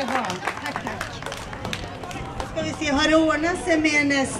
ska ha. Tack, tack. Då ska vi se, har det ordnat sig med nästa